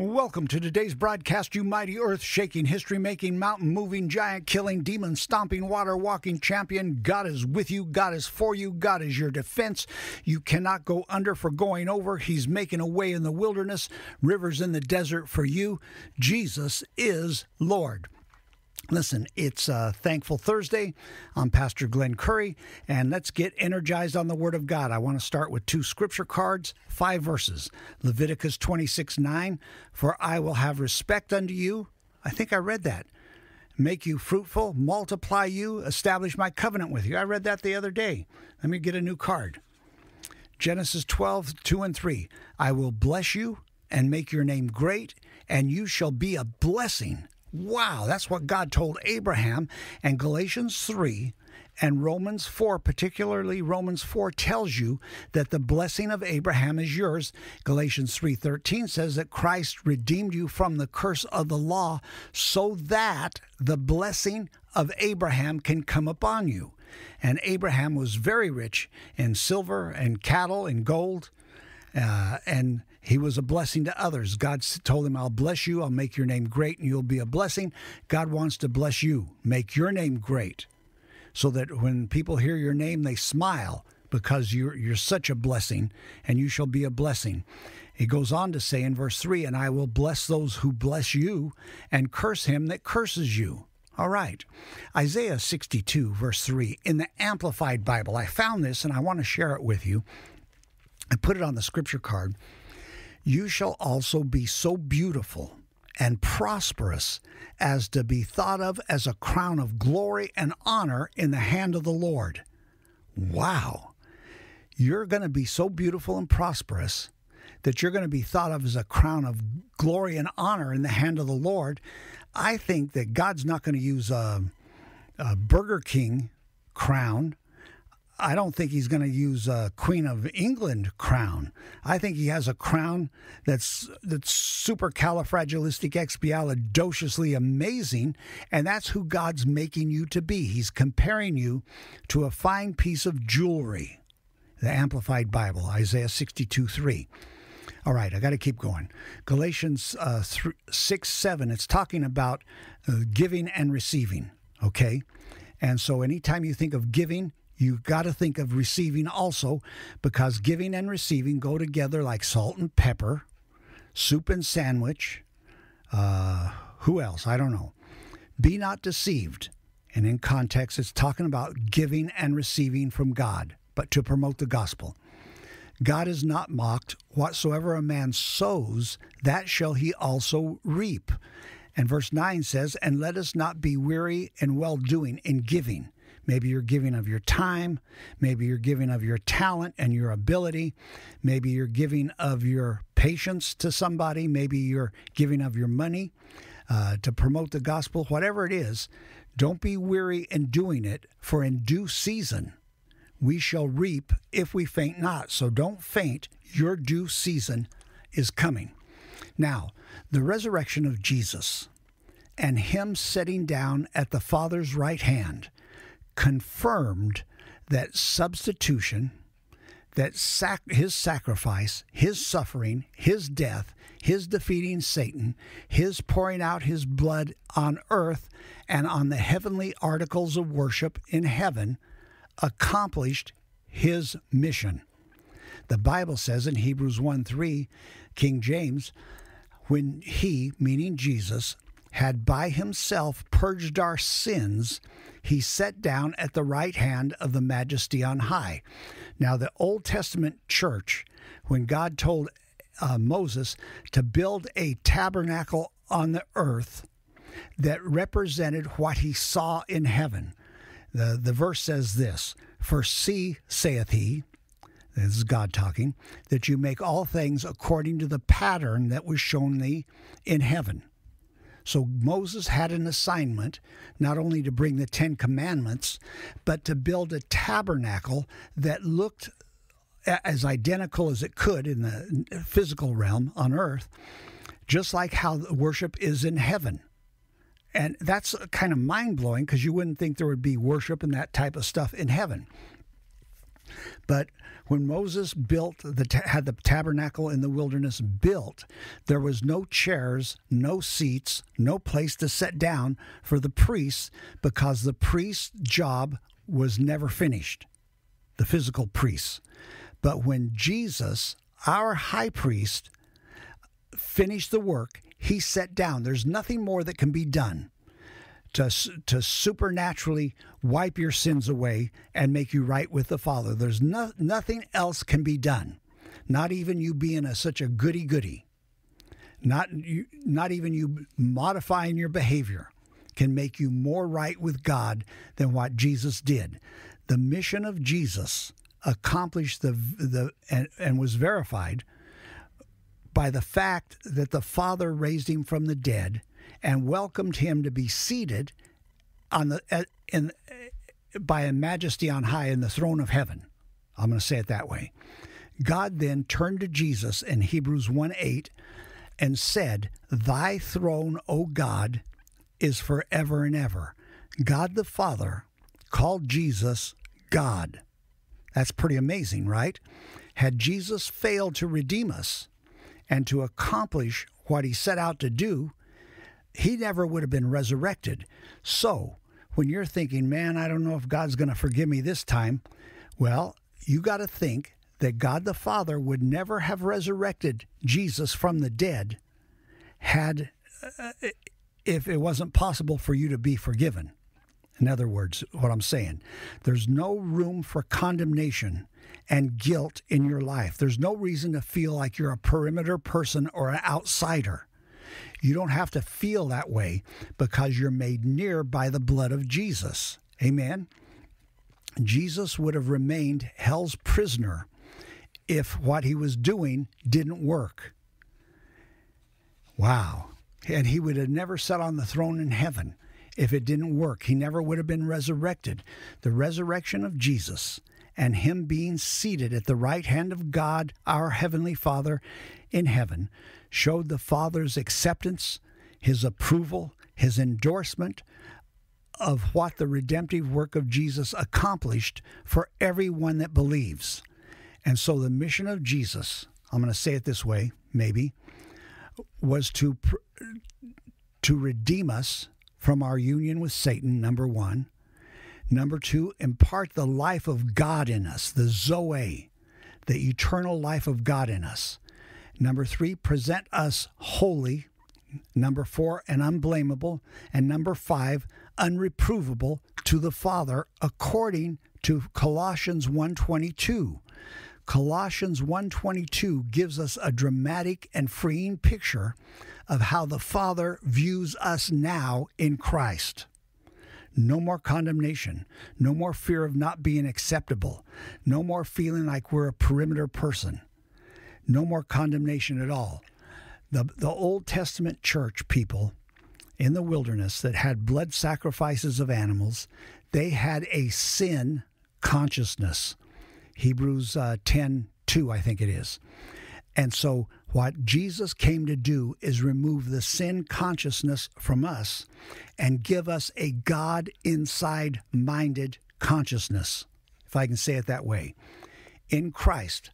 Welcome to today's broadcast, you mighty earth shaking, history making, mountain moving, giant killing, demon stomping, water walking champion. God is with you. God is for you. God is your defense. You cannot go under for going over. He's making a way in the wilderness, rivers in the desert for you. Jesus is Lord. Listen, it's uh, Thankful Thursday. I'm Pastor Glenn Curry, and let's get energized on the Word of God. I want to start with two scripture cards, five verses. Leviticus 26 9, For I will have respect unto you. I think I read that. Make you fruitful, multiply you, establish my covenant with you. I read that the other day. Let me get a new card. Genesis 12 2 and 3. I will bless you and make your name great, and you shall be a blessing. Wow, that's what God told Abraham. And Galatians 3 and Romans 4, particularly Romans 4 tells you that the blessing of Abraham is yours. Galatians 3:13 says that Christ redeemed you from the curse of the law so that the blessing of Abraham can come upon you. And Abraham was very rich in silver and cattle and gold. Uh, and he was a blessing to others. God told him, I'll bless you, I'll make your name great, and you'll be a blessing. God wants to bless you, make your name great, so that when people hear your name, they smile because you're, you're such a blessing, and you shall be a blessing. He goes on to say in verse 3 And I will bless those who bless you, and curse him that curses you. All right. Isaiah 62, verse 3, in the Amplified Bible. I found this and I want to share it with you. I put it on the scripture card. You shall also be so beautiful and prosperous as to be thought of as a crown of glory and honor in the hand of the Lord. Wow. You're going to be so beautiful and prosperous that you're going to be thought of as a crown of glory and honor in the hand of the Lord. I think that God's not going to use a, a Burger King crown I don't think he's going to use a Queen of England crown. I think he has a crown that's that's supercalifragilisticexpialidociously amazing, and that's who God's making you to be. He's comparing you to a fine piece of jewelry. The Amplified Bible, Isaiah 62 3. All right, I got to keep going. Galatians uh, 3, 6 7, it's talking about uh, giving and receiving, okay? And so anytime you think of giving, you got to think of receiving also because giving and receiving go together like salt and pepper, soup and sandwich. Uh, who else? I don't know. Be not deceived. And in context, it's talking about giving and receiving from God, but to promote the gospel. God is not mocked. Whatsoever a man sows, that shall he also reap. And verse 9 says, And let us not be weary in well doing, in giving. Maybe you're giving of your time. Maybe you're giving of your talent and your ability. Maybe you're giving of your patience to somebody. Maybe you're giving of your money uh, to promote the gospel. Whatever it is, don't be weary in doing it, for in due season we shall reap if we faint not. So don't faint. Your due season is coming. Now, the resurrection of Jesus and Him sitting down at the Father's right hand confirmed that substitution, that sac- his sacrifice, his suffering, his death, his defeating Satan, his pouring out his blood on earth and on the heavenly articles of worship in heaven accomplished his mission. The Bible says in Hebrews 1 3, King James, when he, meaning Jesus, had by himself purged our sins, he sat down at the right hand of the majesty on high. Now, the Old Testament church, when God told uh, Moses to build a tabernacle on the earth that represented what he saw in heaven, the, the verse says this For see, saith he, this is God talking, that you make all things according to the pattern that was shown thee in heaven. So Moses had an assignment not only to bring the Ten Commandments, but to build a tabernacle that looked as identical as it could in the physical realm on earth, just like how worship is in heaven. And that's kind of mind blowing because you wouldn't think there would be worship and that type of stuff in heaven. But when Moses built the had the tabernacle in the wilderness built, there was no chairs, no seats, no place to sit down for the priests because the priest's job was never finished. The physical priests. But when Jesus, our high priest, finished the work, he sat down. There's nothing more that can be done to, to supernaturally wipe your sins away and make you right with the Father. There's no, nothing else can be done. Not even you being a, such a goody goody. Not you, not even you modifying your behavior can make you more right with God than what Jesus did. The mission of Jesus accomplished the the and, and was verified by the fact that the Father raised him from the dead and welcomed him to be seated on the in by a majesty on high in the throne of heaven. I'm going to say it that way. God then turned to Jesus in Hebrews 1 8 and said, Thy throne, O God, is forever and ever. God the Father called Jesus God. That's pretty amazing, right? Had Jesus failed to redeem us and to accomplish what he set out to do, he never would have been resurrected. So, when you're thinking, man, I don't know if God's going to forgive me this time, well, you got to think that God the Father would never have resurrected Jesus from the dead had uh, if it wasn't possible for you to be forgiven. In other words, what I'm saying, there's no room for condemnation and guilt in your life. There's no reason to feel like you're a perimeter person or an outsider. You don't have to feel that way because you're made near by the blood of Jesus. Amen. Jesus would have remained hell's prisoner if what he was doing didn't work. Wow. And he would have never sat on the throne in heaven if it didn't work. He never would have been resurrected. The resurrection of Jesus and him being seated at the right hand of God, our Heavenly Father in heaven, showed the Father's acceptance, his approval, his endorsement of what the redemptive work of Jesus accomplished for everyone that believes. And so the mission of Jesus, I'm going to say it this way, maybe, was to to redeem us from our union with Satan, number 1. Number 2, impart the life of God in us, the Zoe, the eternal life of God in us. Number three, present us holy. Number four, and unblameable. And number five, unreprovable to the Father according to Colossians 1:22. Colossians 1:22 gives us a dramatic and freeing picture of how the Father views us now in Christ. No more condemnation, no more fear of not being acceptable, no more feeling like we're a perimeter person no more condemnation at all. The, the Old Testament church people in the wilderness that had blood sacrifices of animals, they had a sin consciousness. Hebrews uh, 10 2, I think it is. And so, what Jesus came to do is remove the sin consciousness from us and give us a God inside minded consciousness, if I can say it that way. In Christ,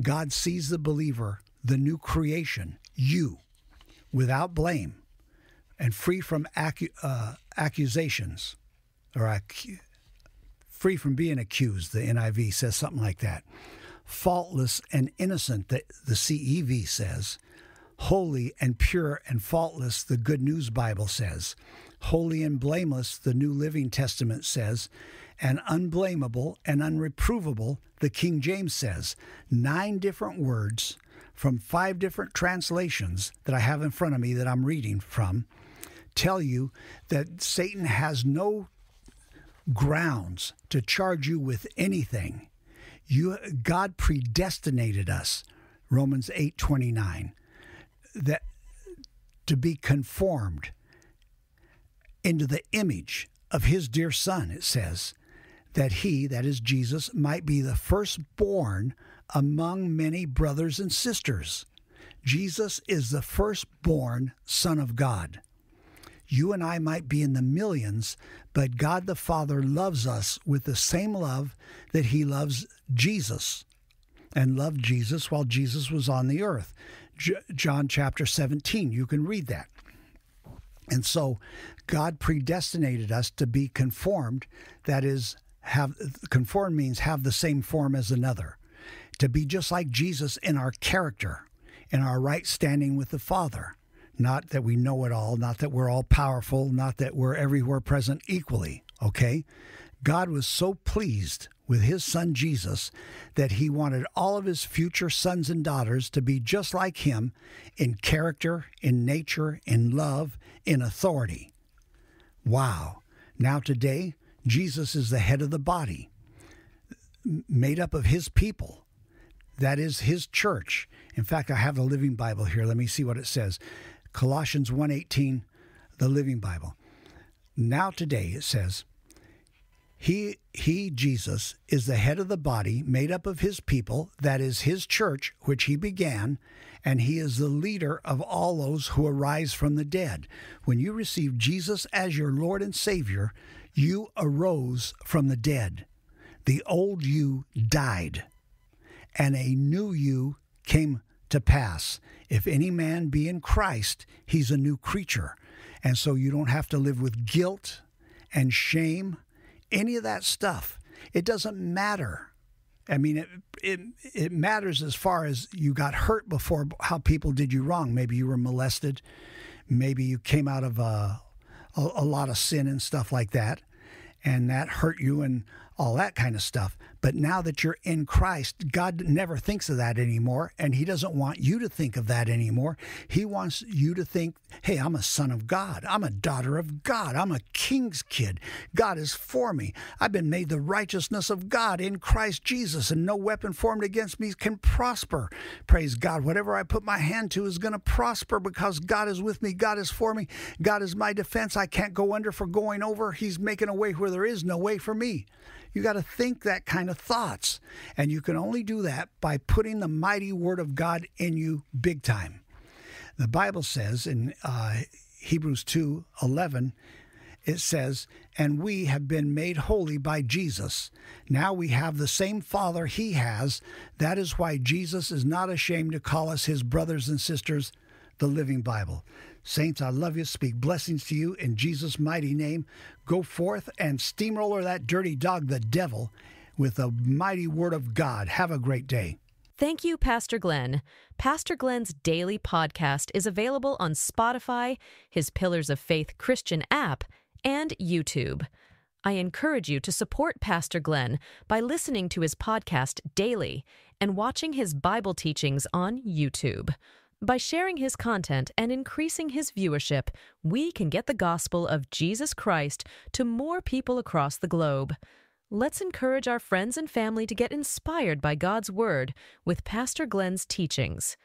God sees the believer, the new creation, you, without blame and free from acu- uh, accusations or acu- free from being accused. The NIV says something like that. Faultless and innocent, the, the CEV says. Holy and pure and faultless, the Good News Bible says. Holy and blameless, the New Living Testament says and unblameable and unreprovable, the King James says. Nine different words from five different translations that I have in front of me that I'm reading from tell you that Satan has no grounds to charge you with anything. You God predestinated us, Romans 8:29, that to be conformed into the image of his dear son, it says that he, that is Jesus, might be the firstborn among many brothers and sisters. Jesus is the firstborn Son of God. You and I might be in the millions, but God the Father loves us with the same love that He loves Jesus and loved Jesus while Jesus was on the earth. J- John chapter 17, you can read that. And so God predestinated us to be conformed, that is, have conform means have the same form as another, to be just like Jesus in our character, in our right standing with the Father. Not that we know it all, not that we're all powerful, not that we're everywhere present equally, okay? God was so pleased with his son Jesus that he wanted all of his future sons and daughters to be just like him in character, in nature, in love, in authority. Wow. Now, today, Jesus is the head of the body, made up of his people. That is his church. In fact, I have the Living Bible here. Let me see what it says. Colossians 1:18, the Living Bible. Now today it says, he, he, Jesus, is the head of the body made up of his people, that is his church, which he began, and he is the leader of all those who arise from the dead. When you receive Jesus as your Lord and Savior, you arose from the dead. The old you died, and a new you came to pass. If any man be in Christ, he's a new creature. And so you don't have to live with guilt and shame any of that stuff. It doesn't matter. I mean, it, it, it matters as far as you got hurt before, how people did you wrong. Maybe you were molested. Maybe you came out of a, a, a lot of sin and stuff like that, and that hurt you and all that kind of stuff. But now that you're in Christ, God never thinks of that anymore. And He doesn't want you to think of that anymore. He wants you to think, hey, I'm a son of God. I'm a daughter of God. I'm a king's kid. God is for me. I've been made the righteousness of God in Christ Jesus, and no weapon formed against me can prosper. Praise God. Whatever I put my hand to is going to prosper because God is with me. God is for me. God is my defense. I can't go under for going over. He's making a way where there is no way for me. You got to think that kind of thoughts. And you can only do that by putting the mighty word of God in you big time. The Bible says in uh, Hebrews 2 11, it says, And we have been made holy by Jesus. Now we have the same Father he has. That is why Jesus is not ashamed to call us his brothers and sisters, the Living Bible. Saints, I love you. Speak blessings to you in Jesus' mighty name. Go forth and steamroller that dirty dog, the devil, with the mighty word of God. Have a great day. Thank you, Pastor Glenn. Pastor Glenn's daily podcast is available on Spotify, his Pillars of Faith Christian app, and YouTube. I encourage you to support Pastor Glenn by listening to his podcast daily and watching his Bible teachings on YouTube. By sharing his content and increasing his viewership, we can get the gospel of Jesus Christ to more people across the globe. Let's encourage our friends and family to get inspired by God's Word with Pastor Glenn's teachings.